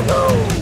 you move!